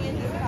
Thank you.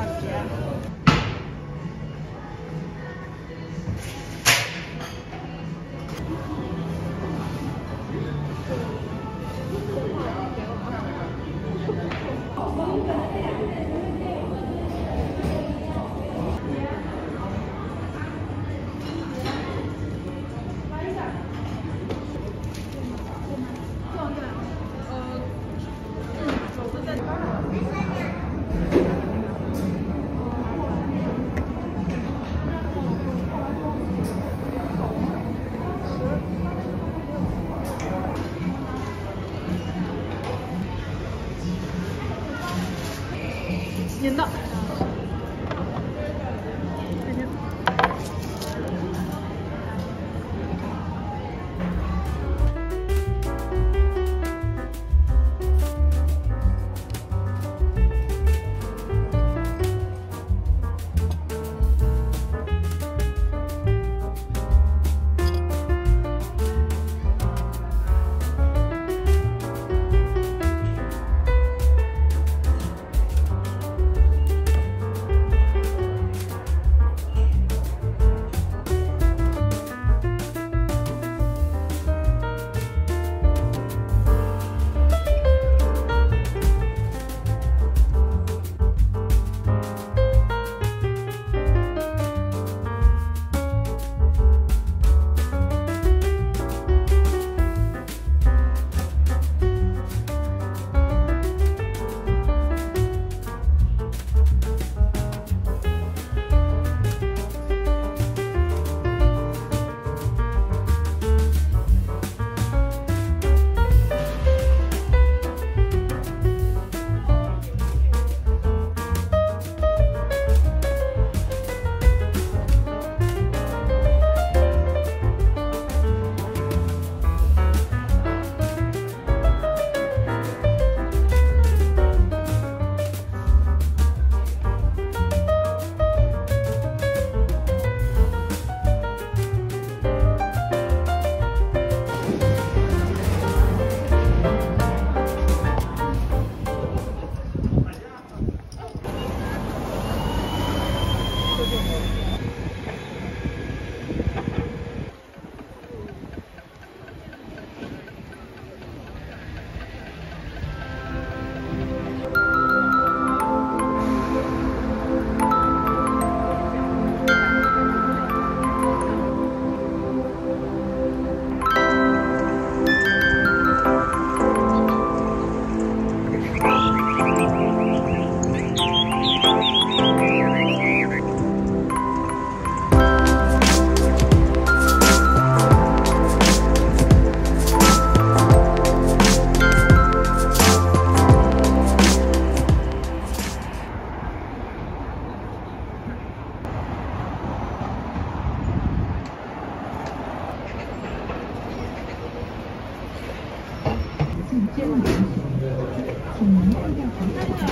이제 한번 해볼게요.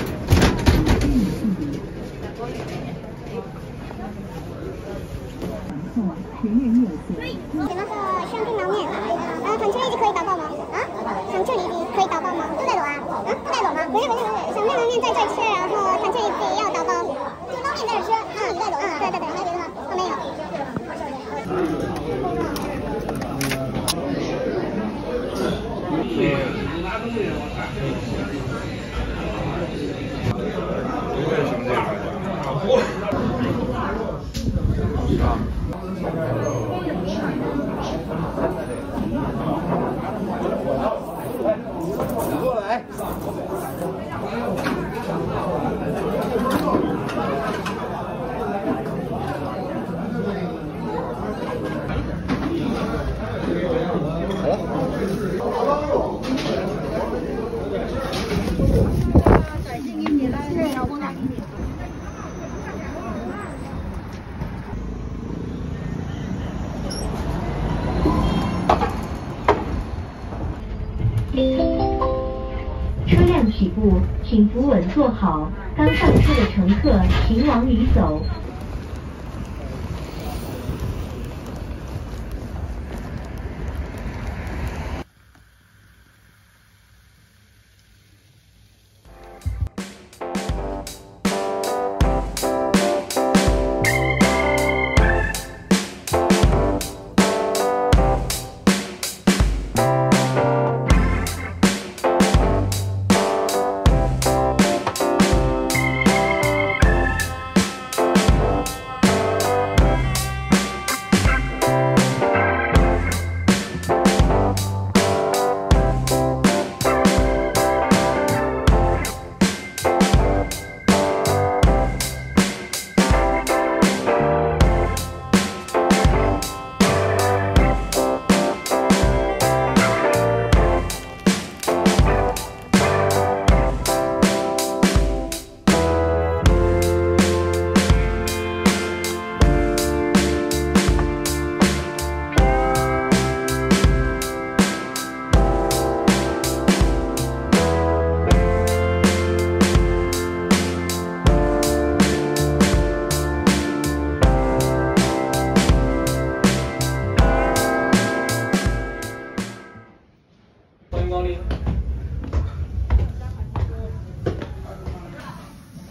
请扶稳坐好，刚上车的乘客，请往里走。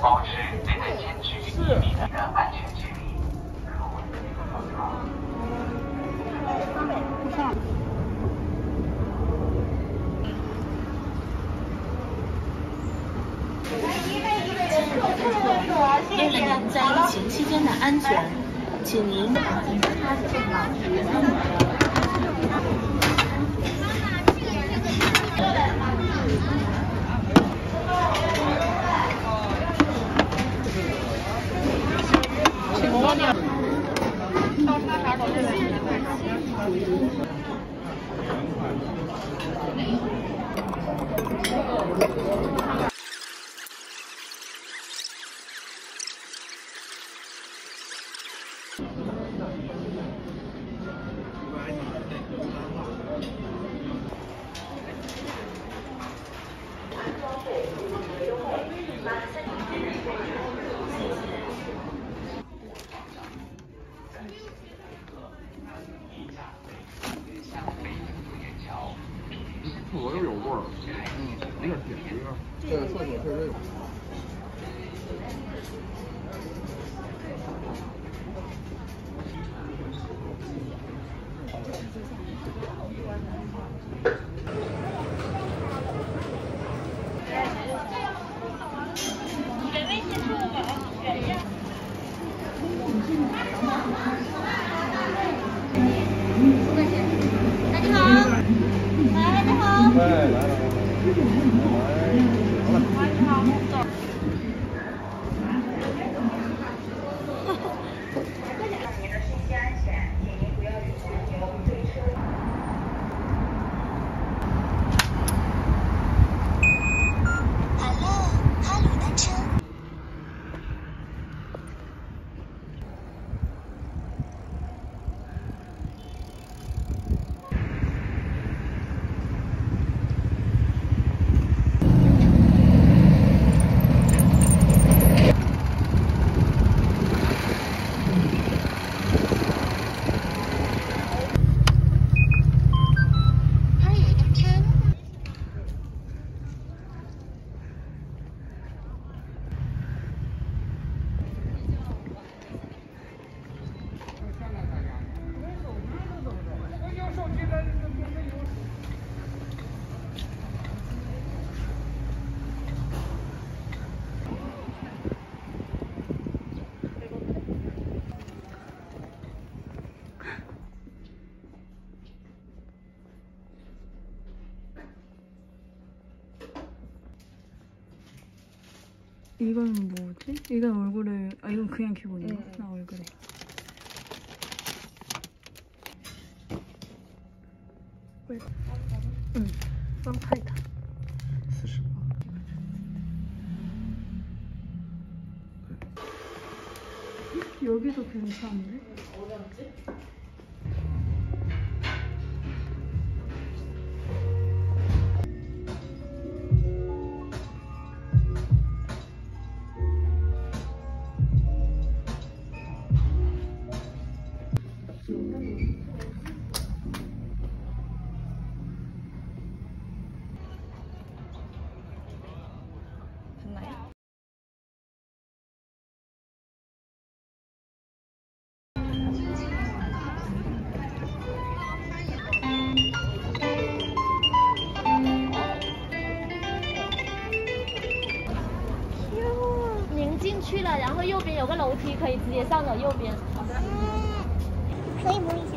保持两人间距一米的安全距离。一位，您在疫情期间的安全，请您保持安的距离。到他啥时候？ 이건 뭐지? 이건 얼굴을 아 이건 그냥 기본이야. 네. 음. 나 아, 얼굴에. 응. 빵파이다. 여기서 괜찮은데? 你可以直接上的右边。好的，可以不。